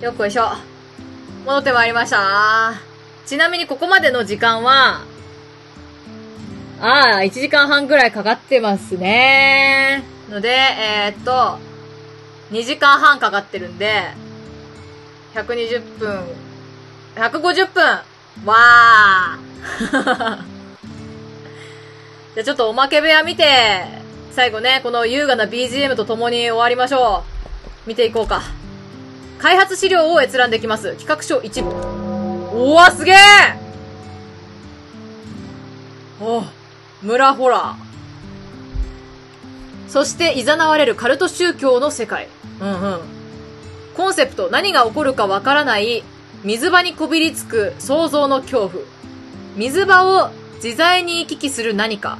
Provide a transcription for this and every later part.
よっこいしょ。戻ってまいりました。ちなみにここまでの時間は、ああ、1時間半ぐらいかかってますね。ので、えー、っと、2時間半かかってるんで、120分、150分わー じゃあちょっとおまけ部屋見て、最後ね、この優雅な BGM と共に終わりましょう。見ていこうか。開発資料を閲覧できます。企画書一。おわ、すげえお村ホラー。そして、誘われるカルト宗教の世界。うんうん。コンセプト、何が起こるかわからない、水場にこびりつく想像の恐怖。水場を自在に行き来する何か。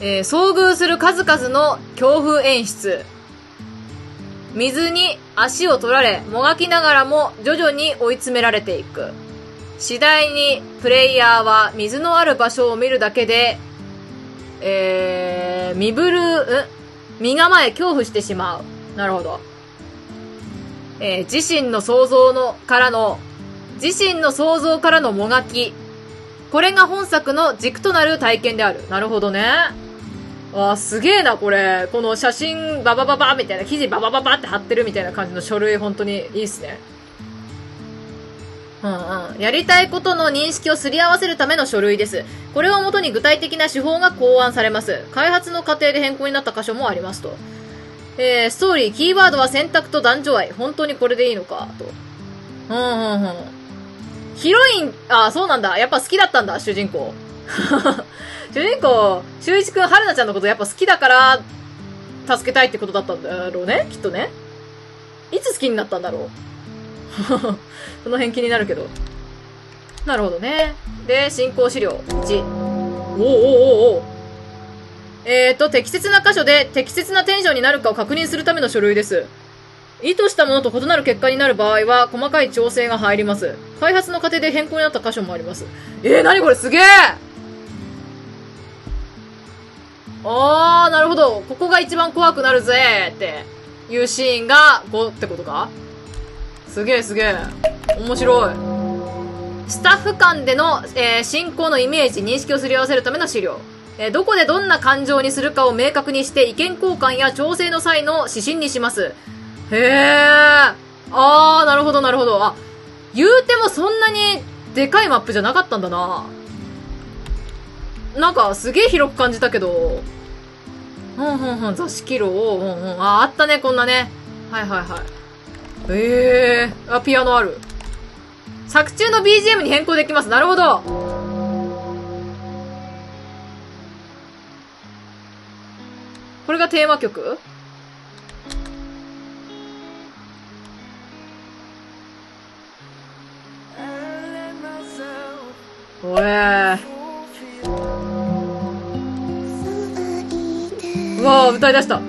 えー遭遇する数々の恐怖演出。水に足を取られ、もがきながらも徐々に追い詰められていく。次第にプレイヤーは水のある場所を見るだけで、えー、身ぶる、ん？身構え恐怖してしまう。なるほど。えー自身の想像の、からの、自身の想像からのもがき。これが本作の軸となる体験である。なるほどね。わあ、すげえな、これ。この写真ババババみたいな、記事ババババって貼ってるみたいな感じの書類、本当にいいっすね。うんうん。やりたいことの認識をすり合わせるための書類です。これをもとに具体的な手法が考案されます。開発の過程で変更になった箇所もありますと。えー、ストーリー、キーワードは選択と男女愛。本当にこれでいいのか、と。うんうんうん。ヒロイン、あ、そうなんだ。やっぱ好きだったんだ、主人公。主人公、修一くん、春菜ちゃんのことやっぱ好きだから、助けたいってことだったんだろうね、きっとね。いつ好きになったんだろう。その辺気になるけど。なるほどね。で、進行資料1。おおおおおえーと、適切な箇所で適切なテンションになるかを確認するための書類です。意図したものと異なる結果になる場合は、細かい調整が入ります。開発の過程で変更になった箇所もあります。えー、なにこれすげえあー、なるほど。ここが一番怖くなるぜっていうシーンが5ってことか？すげえすげえ。面白い。スタッフ間での、えー進行のイメージ、認識をすり合わせるための資料。えーどこでどんな感情にするかを明確にして意見交換や調整の際の指針にします。へー。あー、なるほどなるほど。あ、言うてもそんなにでかいマップじゃなかったんだな。なんかすげえ広く感じたけど。うんうんうん、座敷炉を、うんうん。あ、あったね、こんなね。はいはいはい。ええー。あ、ピアノある。作中の BGM に変更できます。なるほど。これがテーマ曲？おえうわあ歌い出した。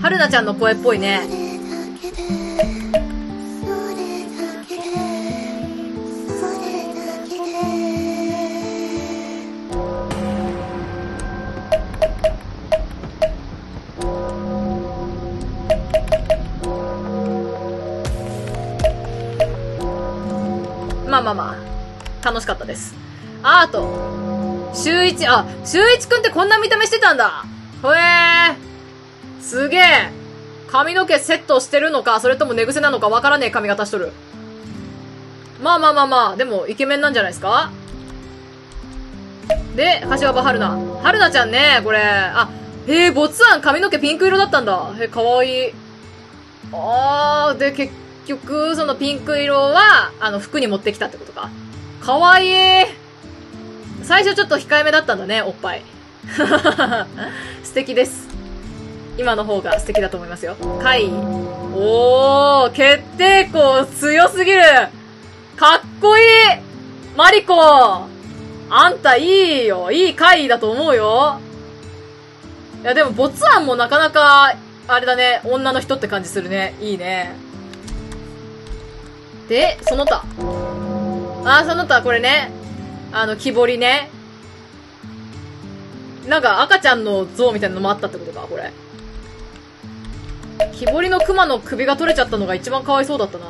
春菜ちゃんの声っぽいね。ート。週一あ週一くんってこんな見た目してたんだ。へえ。すげえ。髪の毛セットしてるのかそれとも寝癖なのかわからねえ髪型しとる。まあまあまあまあでもイケメンなんじゃないですか。で橋場春菜。春菜ちゃんねこれ。あへえボツワン髪の毛ピンク色だったんだ。へえかわいい。あーで結局そのピンク色はあの服に持ってきたってことか。かわいい。最初ちょっと控えめだったんだねおっぱい 素敵です今の方が素敵だと思いますよ。回。おー、決定校強すぎるかっこいいマリコあんたいいよいい回だと思うよいやでも、ボツワンもなかなか、あれだね、女の人って感じするね。いいね。で、その他。あー、その他、これね。あの、木彫りね。なんか赤ちゃんの像みたいなのもあったってことか、これ。木彫りの熊の首が取れちゃったのが一番かわいそうだったな。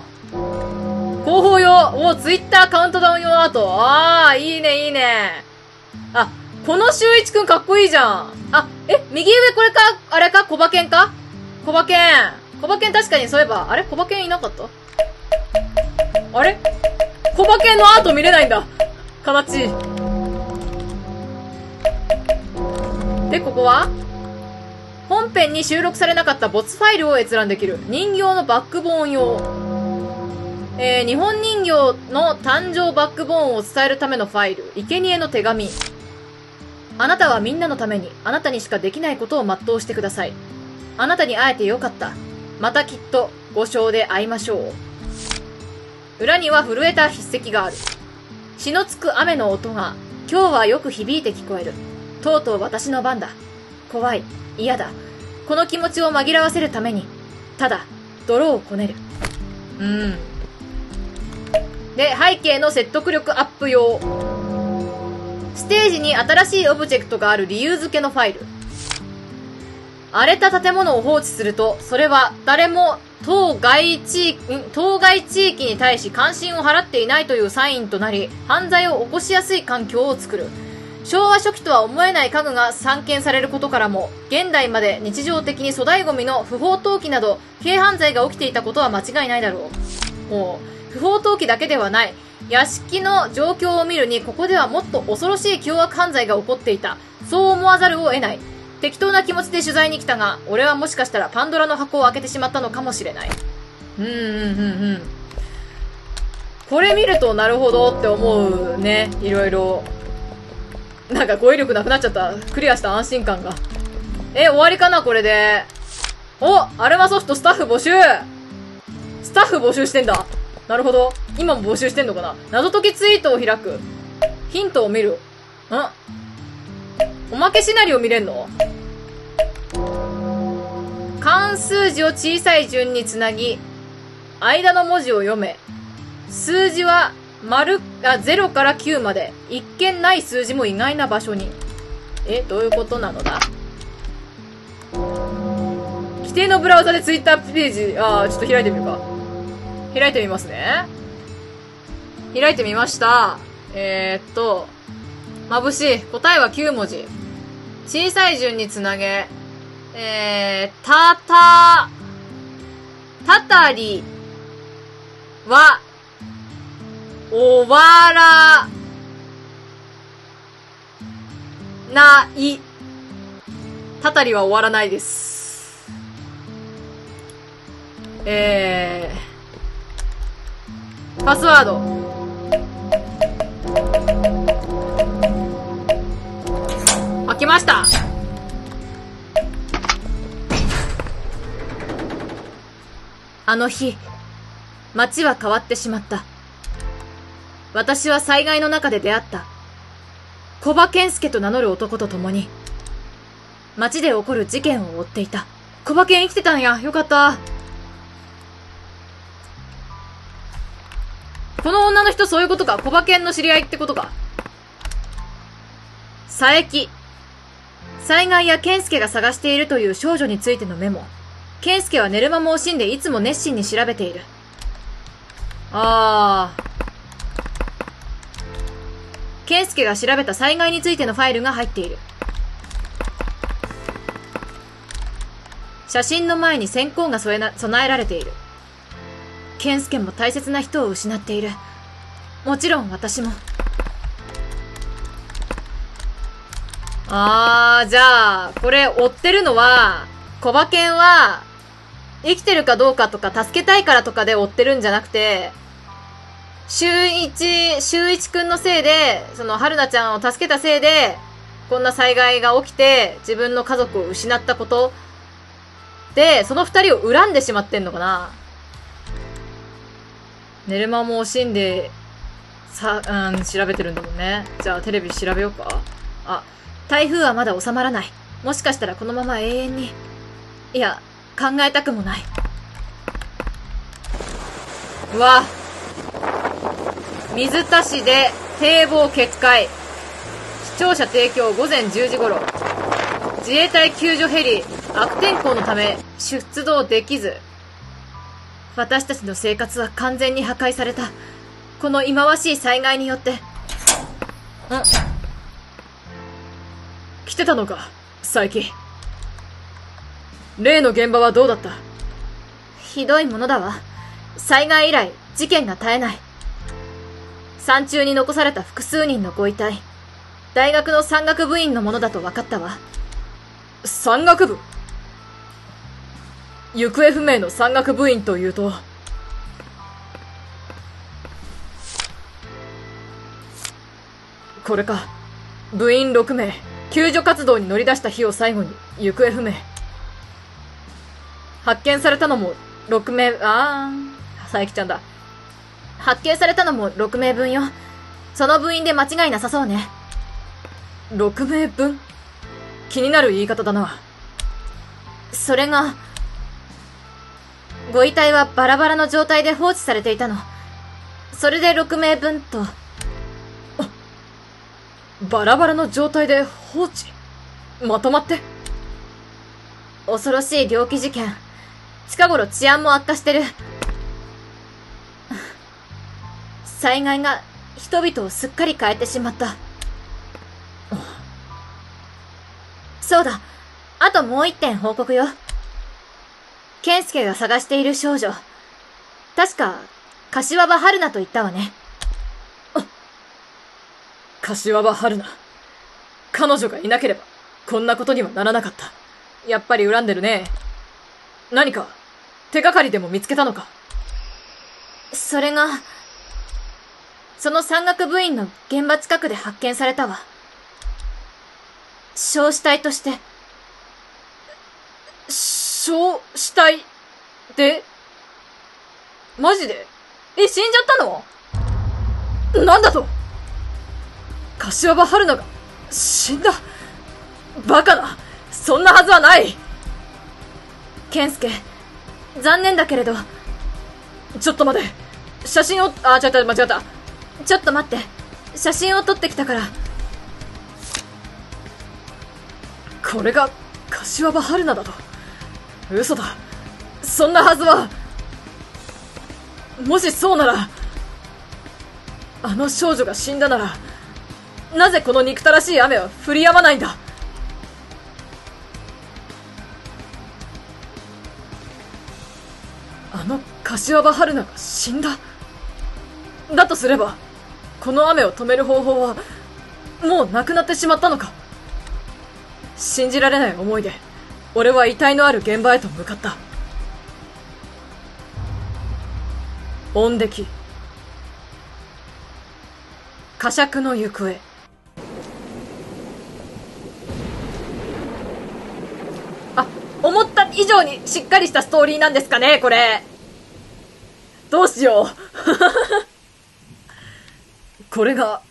広報用おツイッターカウントダウン用アート。ああ、いいね、いいね。あ、この周一くんかっこいいじゃん。あ、え、右上これか、あれか、小馬犬か？小馬犬。小馬犬確かにそういえば、あれ？小馬犬いなかった？あれ？小馬犬のアート見れないんだ。悲しい。で、ここは本編に収録されなかったボツファイルを閲覧できる。人形のバックボーン用。えー、日本人形の誕生バックボーンを伝えるためのファイル。生贄の手紙。あなたはみんなのために、あなたにしかできないことを全うしてください。あなたに会えてよかった。またきっと、ご賞で会いましょう。裏には震えた筆跡がある。血のつく雨の音が、今日はよく響いて聞こえる。とうとう私の番だ。怖い。嫌だ。この気持ちを紛らわせるために、ただ、泥をこねる。うん。で、背景の説得力アップ用。ステージに新しいオブジェクトがある理由付けのファイル。荒れた建物を放置すると、それは誰も当該地域、当該地域に対し関心を払っていないというサインとなり、犯罪を起こしやすい環境を作る。昭和初期とは思えない家具が散見されることからも、現代まで日常的に粗大ゴミの不法投棄など、軽犯罪が起きていたことは間違いないだろう。もう、不法投棄だけではない。屋敷の状況を見るに、ここではもっと恐ろしい凶悪犯罪が起こっていた。そう思わざるを得ない。適当な気持ちで取材に来たが、俺はもしかしたらパンドラの箱を開けてしまったのかもしれない。うんうんうんうん。これ見るとなるほどって思うね。いろいろ。なんか語彙力なくなっちゃった。クリアした安心感が。え、終わりかなこれで。おアルマソフトスタッフ募集スタッフ募集してんだ。なるほど。今も募集してんのかな謎解きツイートを開く。ヒントを見る。んおまけシナリオ見れんの？漢数字を小さい順につなぎ、間の文字を読め。数字は丸、あ、0から9まで、一見ない数字も意外な場所に。え、どういうことなのだ？規定のブラウザでツイッターページ、あちょっと開いてみるか。開いてみますね。開いてみました。えー、っと、眩しい。答えは9文字。小さい順につなげ、えー、たた、たたりは、終わらない。たたりは終わらないです。えー、パスワード。開きましたあの日、街は変わってしまった。私は災害の中で出会った。小場健介と名乗る男と共に、街で起こる事件を追っていた。小馬健生きてたんや。よかった。この女の人そういうことか。小馬健の知り合いってことか。佐伯。災害や健介が探しているという少女についてのメモ。健介は寝る間も惜しんでいつも熱心に調べている。あー。健介が調べた災害についてのファイルが入っている。写真の前に線香が添えな備えられている。健介も大切な人を失っている。もちろん私も。あー、じゃあ、これ追ってるのは、小馬犬は、生きてるかどうかとか、助けたいからとかで追ってるんじゃなくて、週一、週一くんのせいで、その、春菜ちゃんを助けたせいで、こんな災害が起きて、自分の家族を失ったことで、その二人を恨んでしまってんのかな寝る間も惜しんで、さ、うん、調べてるんだもんね。じゃあテレビ調べようか。あ、台風はまだ収まらない。もしかしたらこのまま永遠に。いや、考えたくもない。わ。水田市で堤防決壊。市庁舎提供午前10時頃自衛隊救助ヘリ悪天候のため出動できず私たちの生活は完全に破壊されたこの忌まわしい災害によってん？来てたのか佐伯例の現場はどうだった？ひどいものだわ。災害以来事件が絶えない。山中に残された複数人のご遺体。大学の山岳部員のものだと分かったわ。山岳部？行方不明の山岳部員というと？これか。部員6名。救助活動に乗り出した日を最後に行方不明発見されたのも6名ああ佐伯ちゃんだ。発見されたのも6名分よ。その部員で間違いなさそうね。6名分？気になる言い方だな。それがご遺体はバラバラの状態で放置されていたの。それで6名分とバラバラの状態で放置？まとまって？恐ろしい猟奇事件。近頃治安も悪化してる災害が人々をすっかり変えてしまったそうだあともう一点報告よ健介が探している少女確か柏葉春菜と言ったわね柏葉春菜。彼女がいなければ、こんなことにはならなかった。やっぱり恨んでるね。何か、手がかりでも見つけたのか？それが、その山岳部員の現場近くで発見されたわ。焼死体として。焼死体で？マジで？え、死んじゃったの？なんだと？柏葉春菜が死んだ。バカな。そんなはずはない健介残念だけれど。ちょっと待て。写真をあ違った間違った。ちょっと待って。写真を撮ってきたから。これが柏葉春菜だと。嘘だ。そんなはずは。もしそうならあの少女が死んだならなぜこの憎たらしい雨は降り止まないんだ？あの柏葉春菜が死んだ。だとすればこの雨を止める方法はもうなくなってしまったのか。信じられない思いで俺は遺体のある現場へと向かった。音敵呵責の行方。あ思った以上にしっかりしたストーリーなんですかね、これ。どうしよう。これが、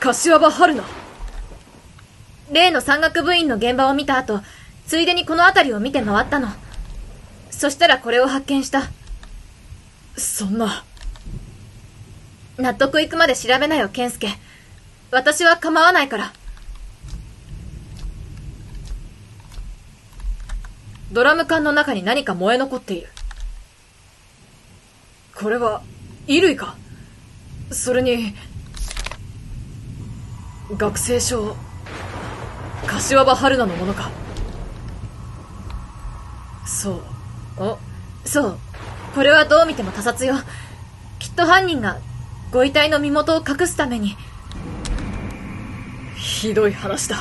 柏葉春菜。例の山岳部員の現場を見た後、ついでにこの辺りを見て回ったの。そしたらこれを発見した。そんな。納得いくまで調べなよ、健介。私は構わないから。ドラム缶の中に何か燃え残っている。これは、衣類か？それに、学生証、柏葉春菜のものか？そう。お、そう。これはどう見ても他殺よ。きっと犯人がご遺体の身元を隠すために。ひどい話だ。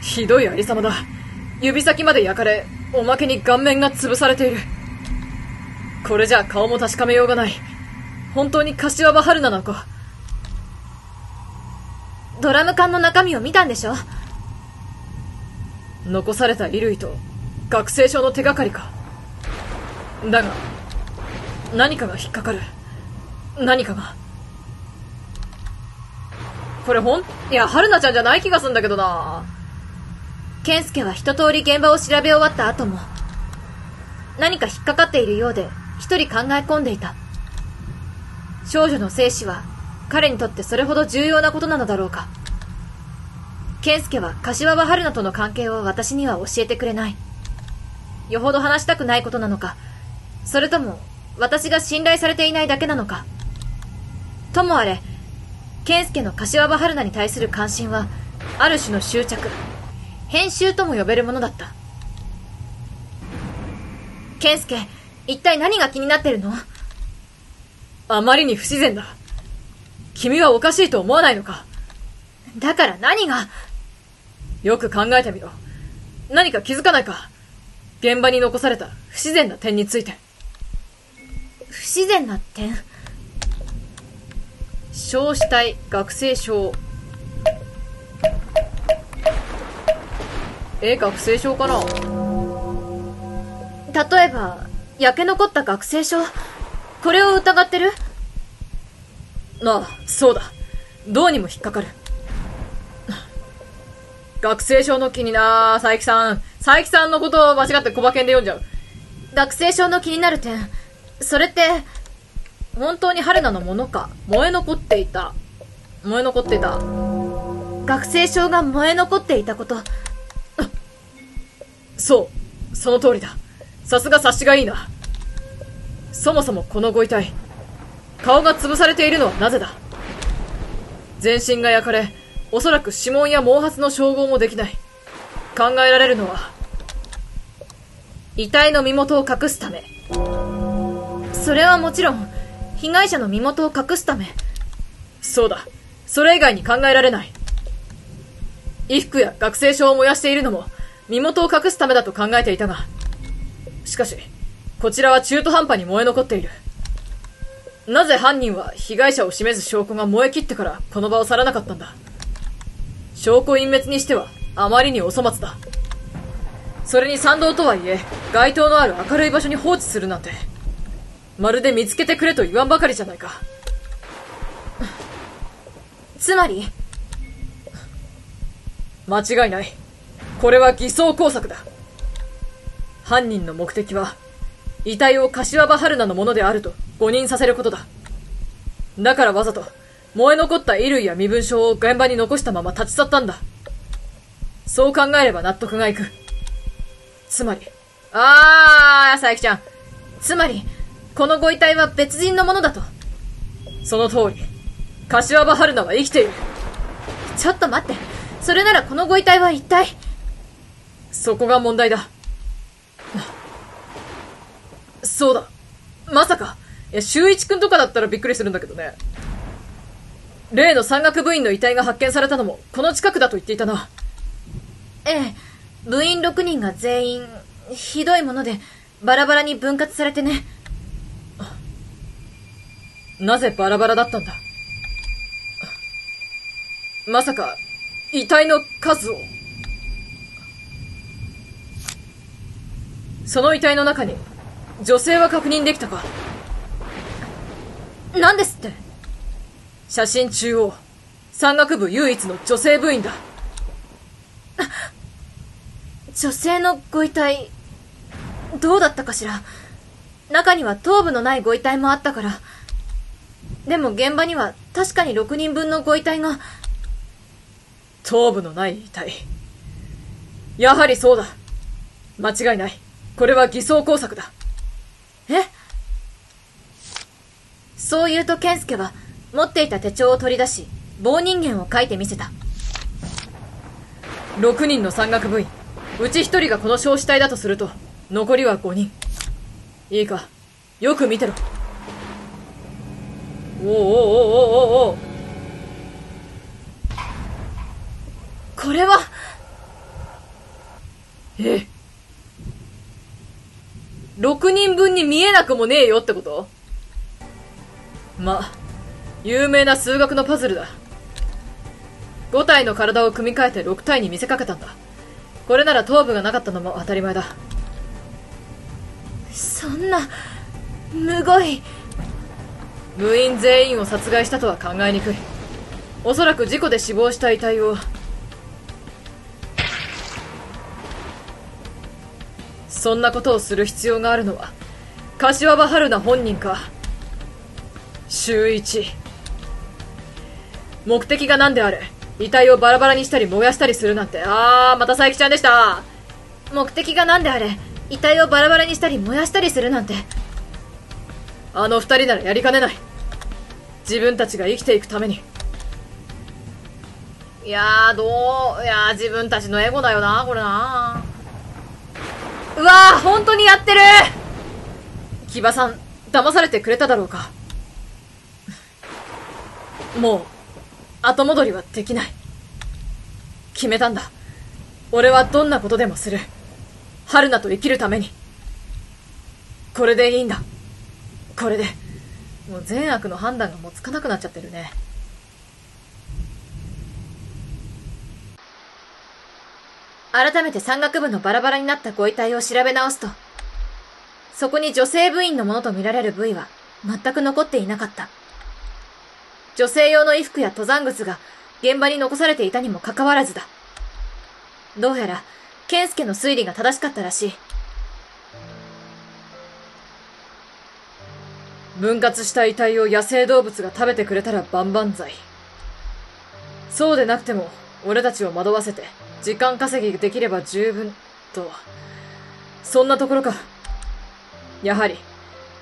ひどいありさまだ。指先まで焼かれ、おまけに顔面が潰されている。これじゃ顔も確かめようがない。本当に柏葉春菜なのか。ドラム缶の中身を見たんでしょ？残された衣類と学生証の手がかりか。だが、何かが引っかかる。何かが。これほん、いや、春菜ちゃんじゃない気がすんだけどな健介は一通り現場を調べ終わった後も、何か引っかかっているようで、一人考え込んでいた。少女の生死は、彼にとってそれほど重要なことなのだろうか。健介は柏葉春菜との関係を私には教えてくれない。よほど話したくないことなのか、それとも私が信頼されていないだけなのか。ともあれ、健介の柏葉春菜に対する関心は、ある種の執着、編集とも呼べるものだった。健介、一体何が気になってるの？あまりに不自然だ。君はおかしいと思わないのか？だから何が？よく考えてみろ。何か気づかないか？現場に残された不自然な点について。不自然な点？小死体学生証。え、学生証かな？例えば、焼け残った学生証？これを疑ってる？ああ、そうだ。どうにも引っかかる。学生証の気にな佐伯さん。佐伯さんのことを間違って小馬券で読んじゃう。学生証の気になる点。それって、本当に春菜のものか、燃え残っていた。燃え残っていた。学生証が燃え残っていたこと。そう、その通りだ。さすが察しがいいな。そもそもこのご遺体、顔が潰されているのはなぜだ？全身が焼かれ、おそらく指紋や毛髪の照合もできない。考えられるのは、遺体の身元を隠すため。それはもちろん、被害者の身元を隠すため。そうだ。それ以外に考えられない。衣服や学生証を燃やしているのも、身元を隠すためだと考えていたが、しかし、こちらは中途半端に燃え残っている。なぜ犯人は被害者を示す証拠が燃え切ってからこの場を去らなかったんだ？証拠隠滅にしてはあまりにお粗末だ。それに参道とはいえ、街灯のある明るい場所に放置するなんて、まるで見つけてくれと言わんばかりじゃないか。つまり？間違いない。これは偽装工作だ。犯人の目的は、遺体を柏葉春菜のものであると誤認させることだ。だからわざと、燃え残った衣類や身分証を現場に残したまま立ち去ったんだ。そう考えれば納得がいく。つまり、あー、佐伯ちゃん。つまり、このご遺体は別人のものだと。その通り、柏葉春菜は生きている。ちょっと待って。それならこのご遺体は一体そこが問題だ。そうだ。まさか。いや、修一くんとかだったらびっくりするんだけどね。例の山岳部員の遺体が発見されたのも、この近くだと言っていたな。ええ。部員6人が全員、ひどいもので、バラバラに分割されてね。なぜバラバラだったんだ？まさか、遺体の数を？その遺体の中に、女性は確認できたか何ですって写真中央、山岳部唯一の女性部員だ。女性のご遺体、どうだったかしら中には頭部のないご遺体もあったから。でも現場には確かに6人分のご遺体が。頭部のない遺体。やはりそうだ。間違いない。これは偽装工作だ。え？そう言うと健介は持っていた手帳を取り出し棒人間を描いてみせた。6人の山岳部員。うち1人がこの焼死体だとすると残りは5人。いいか。よく見てろ。おおおおおおおこれは？ええ？6人分に見えなくもねえよってこと？ま、有名な数学のパズルだ。5体の体を組み替えて6体に見せかけたんだ。これなら頭部がなかったのも当たり前だ。そんな、むごい。部員全員を殺害したとは考えにくい。おそらく事故で死亡した遺体をそんなことをする必要があるのは、柏葉春菜本人か、周一。目的が何であれ遺体をバラバラにしたり燃やしたりするなんて、あー、また佐伯ちゃんでした。目的が何であれ遺体をバラバラにしたり燃やしたりするなんて。あの二人ならやりかねない。自分たちが生きていくために。いやー、どう、いやー、自分たちのエゴだよな、これな。うわー、本当にやってる木場さん、騙されてくれただろうか。もう、後戻りはできない。決めたんだ。俺はどんなことでもする。春菜と生きるために。これでいいんだ。これで。もう善悪の判断がもつかなくなっちゃってるね。改めて山岳部のバラバラになったご遺体を調べ直すと、そこに女性部員のものとみられる部位は全く残っていなかった。女性用の衣服や登山靴が現場に残されていたにもかかわらずだ。どうやら、健介の推理が正しかったらしい。分割した遺体を野生動物が食べてくれたら万々歳。そうでなくても、俺たちを惑わせて、時間稼ぎできれば十分、と。そんなところか。やはり、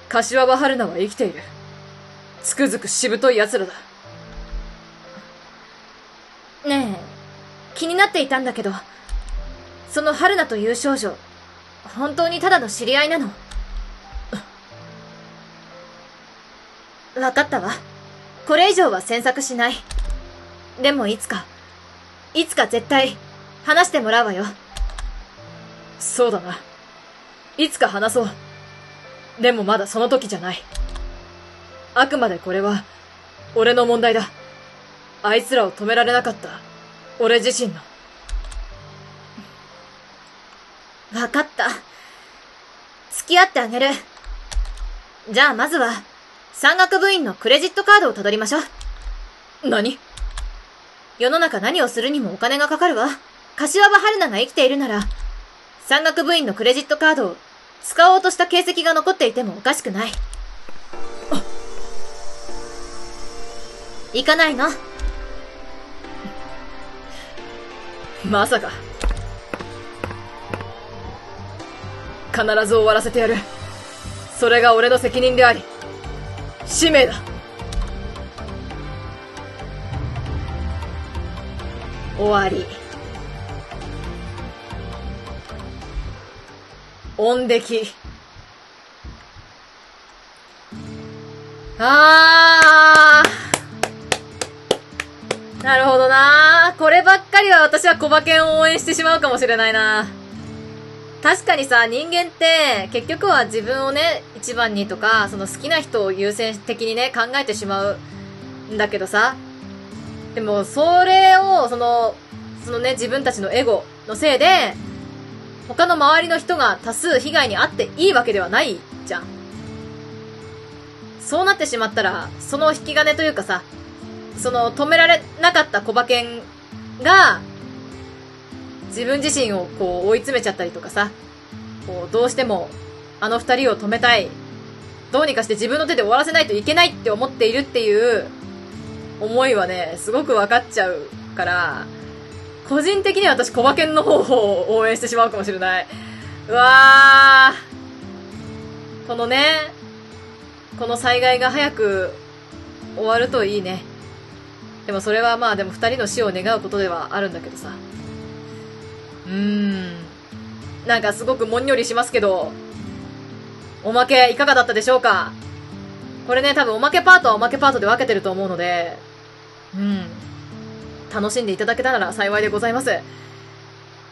柏葉春菜は生きている。つくづくしぶとい奴らだ。ねえ、気になっていたんだけど、その春菜という少女、本当にただの知り合いなの？わかったわ。これ以上は詮索しない。でもいつか、いつか絶対、話してもらうわよ。そうだな。いつか話そう。でもまだその時じゃない。あくまでこれは、俺の問題だ。あいつらを止められなかった、俺自身の。わかった。付き合ってあげる。じゃあまずは、山岳部員のクレジットカードをたどりましょう。何？世の中何をするにもお金がかかるわ。柏葉春菜が生きているなら、山岳部員のクレジットカードを使おうとした形跡が残っていてもおかしくない。行かないの？まさか。必ず終わらせてやる。それが俺の責任であり、使命だ。終わり。音出来。あー。なるほどなこればっかりは私は小馬券を応援してしまうかもしれないな確かにさ、人間って結局は自分をね、一番にとか、その好きな人を優先的にね、考えてしまうんだけどさ、でもそれを、その、そのね、自分たちのエゴのせいで、他の周りの人が多数被害に遭っていいわけではないじゃん。そうなってしまったら、その引き金というかさ、その止められなかった小馬券が、自分自身をこう追い詰めちゃったりとかさ、こうどうしてもあの二人を止めたい、どうにかして自分の手で終わらせないといけないって思っているっていう思いはね、すごく分かっちゃうから、個人的には私、小馬券の方を応援してしまうかもしれない。うわー。このね、この災害が早く終わるといいね。でもそれはまあでも二人の死を願うことではあるんだけどさ。うーん。なんかすごくもんよりしますけど、おまけいかがだったでしょうか？これね、多分おまけパートはおまけパートで分けてると思うので、うん。楽しんでいただけたなら幸いでございます。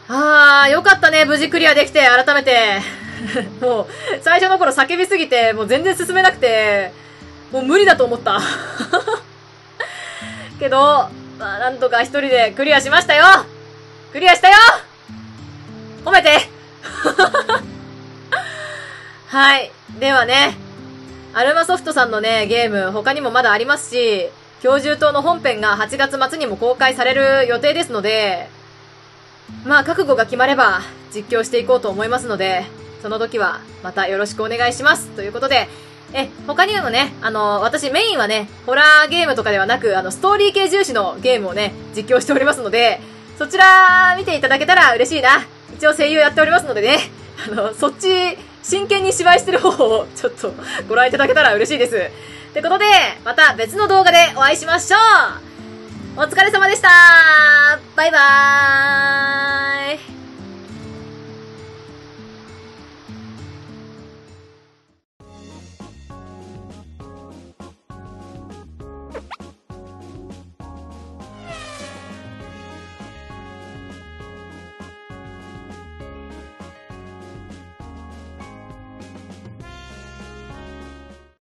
あー、よかったね、無事クリアできて、改めて。もう、最初の頃叫びすぎて、もう全然進めなくて、もう無理だと思った。けど、まあ、なんとか一人でクリアしましたよクリアしたよ褒めて はい。ではね、アルマソフトさんのね、ゲーム、他にもまだありますし、今日中島の本編が8月末にも公開される予定ですので、まあ覚悟が決まれば実況していこうと思いますので、その時はまたよろしくお願いします。ということで、え、他にもね、あの、私メインはね、ホラーゲームとかではなく、あの、ストーリー系重視のゲームをね、実況しておりますので、そちら見ていただけたら嬉しいな。一応声優やっておりますのでね、あの、そっち、真剣に芝居してる方を、ちょっと、ご覧いただけたら嬉しいです。ってことで、また別の動画でお会いしましょう。お疲れ様でした。バイバーイ。